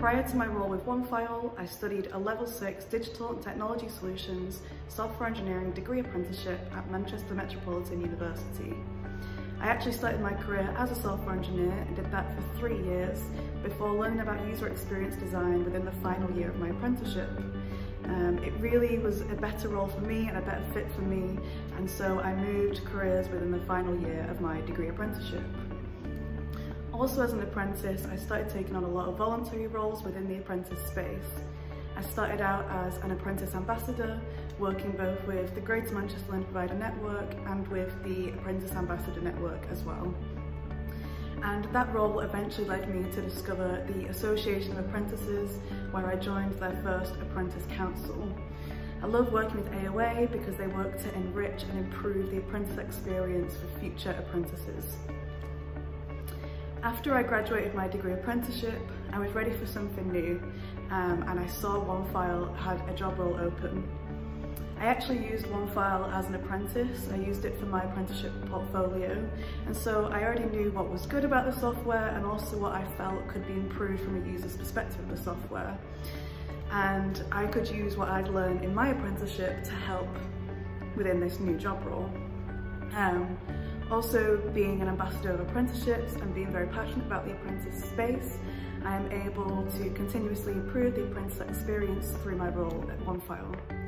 Prior to my role with OneFile, I studied a Level 6 Digital and Technology Solutions Software Engineering degree apprenticeship at Manchester Metropolitan University. I actually started my career as a software engineer and did that for three years before learning about user experience design within the final year of my apprenticeship. Um, it really was a better role for me and a better fit for me and so I moved careers within the final year of my degree apprenticeship. Also as an apprentice, I started taking on a lot of voluntary roles within the apprentice space. I started out as an apprentice ambassador, working both with the Greater Manchester Learning Provider Network and with the Apprentice Ambassador Network as well. And that role eventually led me to discover the Association of Apprentices, where I joined their first Apprentice Council. I love working with AOA because they work to enrich and improve the apprentice experience for future apprentices. After I graduated my degree apprenticeship, I was ready for something new um, and I saw OneFile had a job role open. I actually used OneFile as an apprentice. I used it for my apprenticeship portfolio and so I already knew what was good about the software and also what I felt could be improved from a user's perspective of the software. And I could use what I'd learned in my apprenticeship to help within this new job role. Um, also being an ambassador of apprenticeships and being very passionate about the apprentice space, I am able to continuously improve the apprentice experience through my role at OneFile.